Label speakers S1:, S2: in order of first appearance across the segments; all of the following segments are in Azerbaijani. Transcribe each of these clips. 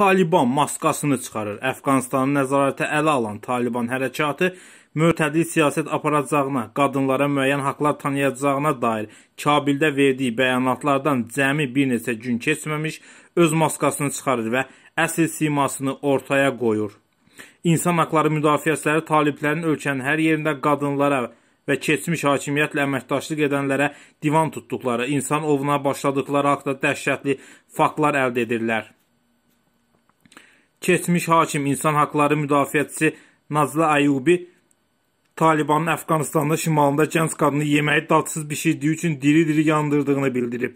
S1: Taliban maskasını çıxarır. Əfqanistanın nəzarətə ələ alan Taliban hərəkatı mötədil siyasət aparacağına, qadınlara müəyyən haqlar tanıyacağına dair Kabildə verdiyi bəyanatlardan cəmi bir neçə gün keçməmiş öz maskasını çıxarır və əsl simasını ortaya qoyur. İnsan haqları müdafiəçiləri taliblərin ölkənin hər yerində qadınlara və keçmiş hakimiyyətlə əməkdaşlıq edənlərə divan tutduqları, insan ovuna başladıqları haqda dəhşətli faktlar əldə edirlər. Keçmiş hakim insan haqları müdafiəçisi Nazlı Ayubi Talibanın Əfqanistanda şimalında gənc qadını yeməyi dadsız bişirdiyi üçün diri-diri yandırdığını bildirib.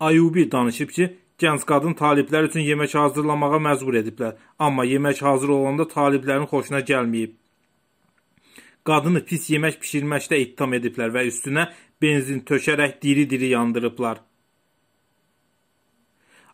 S1: Ayubi danışıb ki, gənc qadın taliblər üçün yemək hazırlamağa məcbur ediblər, amma yemək hazır olanda taliblərin xoşuna gəlməyib. Qadını pis yemək bişirməkdə ittiham ediblər və üstünə benzin tökərək diri-diri yandırıblar.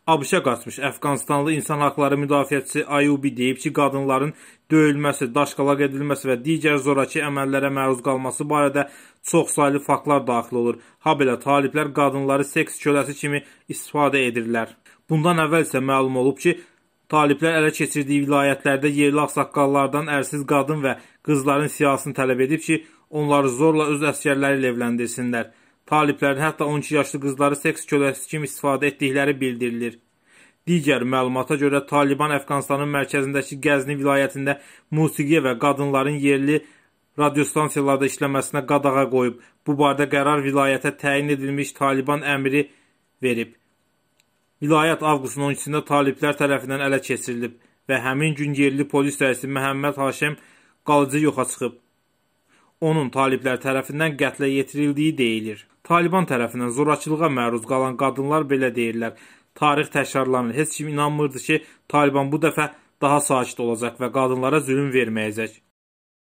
S1: ABŞ-a qaçmış Əfqanistanlı insan haqları müdafiəçisi Ayubi deyib ki, qadınların döyülməsi, daşqalaq edilməsi və digər zoraki əməllərə məruz qalması barədə çoxsaylı faktlar daxil olur. Habelə taliblər qadınları seks köləsi kimi istifadə edirlər. Bundan əvvəl isə məlum olub ki, taliblər ələ keçirdiyi vilayətlərdə yerli ağsaqqallardan ərsiz qadın və qızların siyasını tələb edib ki, onları zorla öz əskərləri ilə evləndirsinlər. Taliblərin hətta 12 yaşlı qızları seks köləsi kimi istifadə etdikləri bildirilir. Digər məlumata görə Taliban Əfqanistanın mərkəzindəki Qəzni vilayətində musiqiyə və qadınların yerli radiostansiyalarda işləməsinə qadağa qoyub. Bu barədə qərar vilayətə təyin edilmiş Taliban əmri verib. Vilayət avqustun 12-sində taliblər tərəfindən ələ keçirilib və həmin gün yerli polis rəisi Məhəmməd Haşim qalıcı yoxa çıxıb. Onun taliblər tərəfindən qətlə yetirildiyi deyilir. Taliban tərəfindən zorakılığa məruz qalan qadınlar belə deyirlər. Tarix təkrarlanır. Heç kim inanmırdı ki, Taliban bu dəfə daha sakit olacaq və qadınlara zülm verməyəcək.